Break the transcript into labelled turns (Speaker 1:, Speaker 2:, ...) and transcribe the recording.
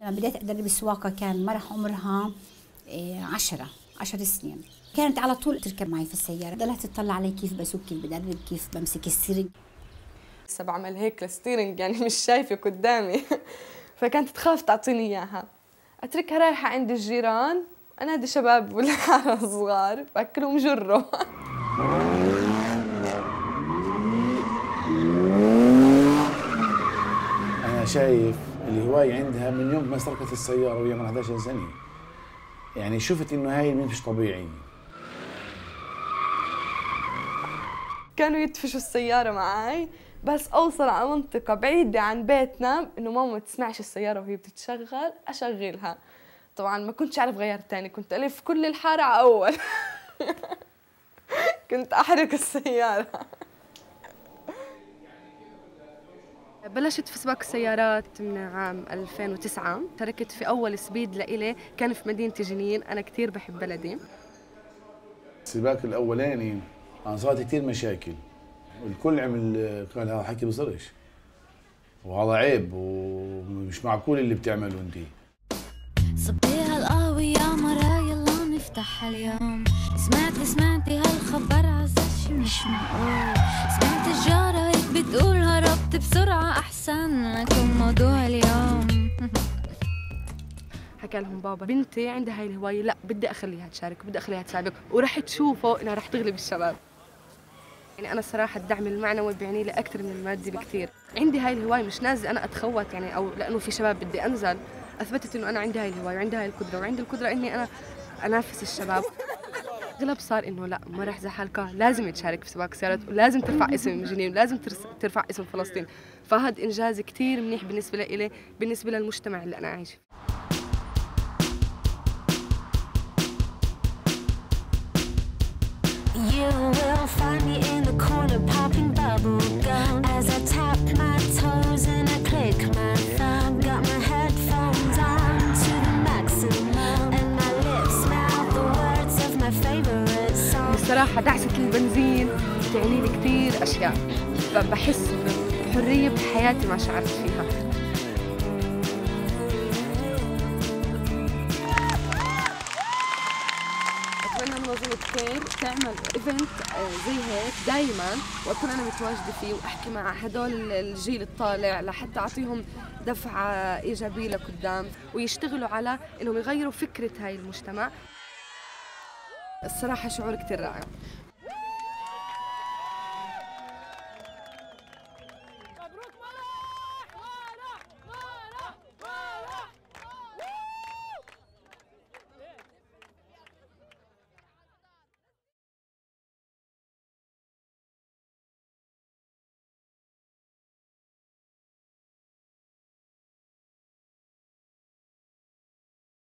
Speaker 1: لما بديت أدرب السواقة كان مرة عمرها إيه، عشرة عشر سنين. كانت على طول تركب معي في السيارة. ضلت تطلع علي كيف بسوق كيف بدرب كيف بمسك ال steering.
Speaker 2: هسه بعمل هيك ال steering يعني مش شايفة قدامي. فكانت تخاف تعطيني إياها. أتركها رايحة عند الجيران. انادي شباب الحارة صغار باكلهم جره
Speaker 3: أنا شايف الهوايه عندها من يوم ما سرقت السيارة وهي من 11 سنة. يعني شفت إنه هاي مش طبيعي.
Speaker 2: كانوا يدفشوا السيارة معي بس أوصل على منطقة بعيدة عن بيتنا إنه ماما ما تسمعش السيارة وهي بتتشغل أشغلها. طبعا ما كنتش أعرف غير تاني كنت ألف كل الحارة أول. كنت احرق السيارة. بلشت في سباق السيارات من عام 2009 شاركت في أول سبيد لإلي. كان في مدينة جنين. أنا كثير بحب بلدي.
Speaker 3: السباق الأولاني أنا صارت كثير مشاكل. الكل عمل قال هذا حكي بصيرش وهذا عيب ومش معقول اللي بتعمله انت
Speaker 4: صبيها القهوة يا مرا يلا نفتح اليوم. سمعتي سمعتي هالخبر عزش مش معقول. سمعت هربت بسرعة أحسن لكن موضوع اليوم.
Speaker 2: حكى لهم بابا بنتي عندها هاي الهواية لا بدي أخليها تشارك بدي أخليها تسابق ورح تشوفوا إنها رح تغلب الشباب. يعني أنا صراحة الدعم المعنوي بيعني لي أكثر من المادي بكثير. عندي هاي الهواية مش نازلة أنا أتخوت يعني أو لأنه في شباب بدي أنزل. أثبتت إنه أنا عندي هاي الهواية وعندي هاي القدرة وعندي القدرة إني أنا أنافس الشباب. اغلب صار إنه لا ما راح زي حالك لازم تشارك في سباق سيارات ولازم ترفع اسم جنين ولازم ترفع اسم فلسطين. فهذا إنجاز كثير منيح بالنسبة لي بالنسبة للمجتمع اللي أنا عايشة فيه.
Speaker 4: Song.
Speaker 2: بصراحة دعسة البنزين بتعني لي كثير أشياء. ب- بحس بحرية بحياتي ما شعرت فيها. أتمنى منظمة كير تعمل event زي هيك دائما وأكون أنا متواجدة فيه وأحكي مع هدول الجيل الطالع لحتى أعطيهم دفعة إيجابية لقدام ويشتغلوا على إنهم يغيروا فكرة هاي المجتمع. الصراحة شعور كتير رائع.